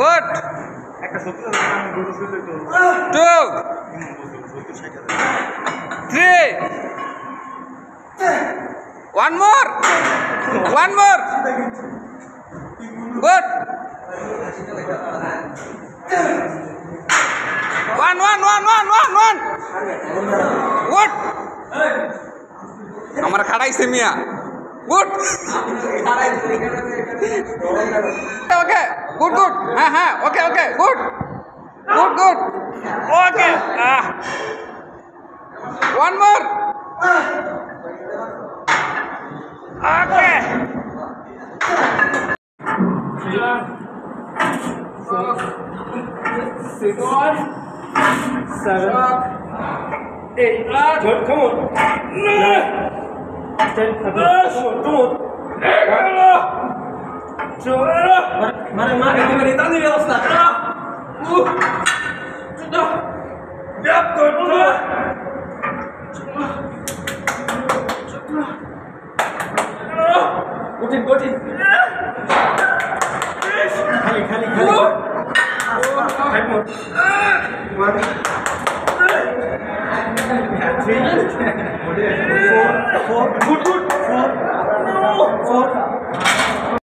Good two three one more one more good one one one one one one good আমার খাড়াইছে মিয়া good okay good good ha ha okay okay good good good okay ah one more okay six seven eight good come on nine ten come on come on Mana mak kita mari tadi dia ya ustaz. Ah. Uh. Sudah. Biar kau tu. Sudah. Gotin, gotin. Kali, kali, kali. Halt mal. Mann. Ja, zehn. Vor, vor, gut, gut, vor.